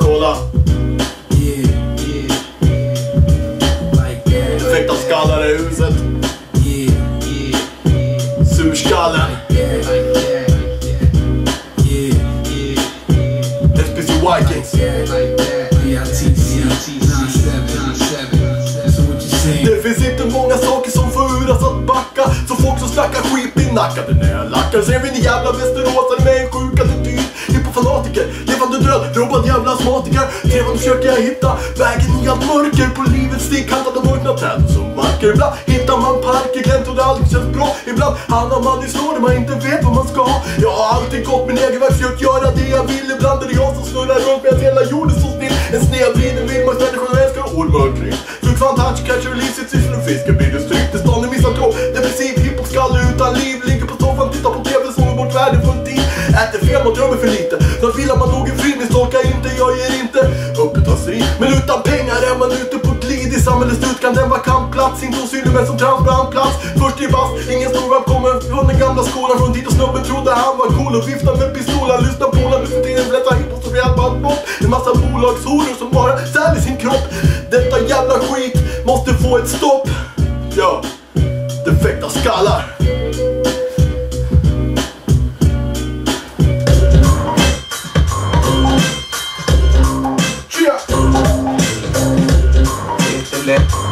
Kolla. Yeah, yeah, like. Perfekta skallar i huset. Yeah, Surskallen. SPC Vikings. Det finns inte många saker som får oss att backa Så folk som snackar skit blir nackade när jag lackar Ser vi ni jävla västeråsare med en sjuk attityd Hippofanatiker, levande död, droppad jävla astmatiker levande försöker jag hitta. Vägen i allt mörker. På livets stickhandlade mörkna träd som vacker Ibland hittar man parker, glänt och det aldrig känns bra. Ibland hamnar man i snår där man inte vet vad man ska Jag har alltid gått min egen väg, försökt göra det jag vill. Ibland är det jag som snurrar runt medan hela jorden står still. En snedvriden vildmarksmänniska jag älskar ormörkning Sjuk fantasch, catch and release, sitt sysslar och fiske blir det strykt I stan är misantrop, depressiv, hiphop-skalle utan liv. Ligger på soffan, tittar på TV, sover bort värdefull tid. Äter fel, man drömmer för lite. För att man nog är fri, men utan pengar är man ute på glid I samhällets slut kan den kampplats Inte osynlig men som transparentplats Först i vass, ingen stor kommer från den gamla skolan. Från dit och snubben trodde han var cool och viftade med pistolen Lyssna på honom, nu för tiden bläddrar hiphop som vi band bort. En massa bolagshoror som bara säljer sin kropp. Detta jävla skit måste få ett stopp. Ja, defekta skallar. left.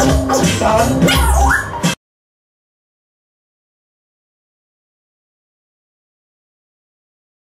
Done.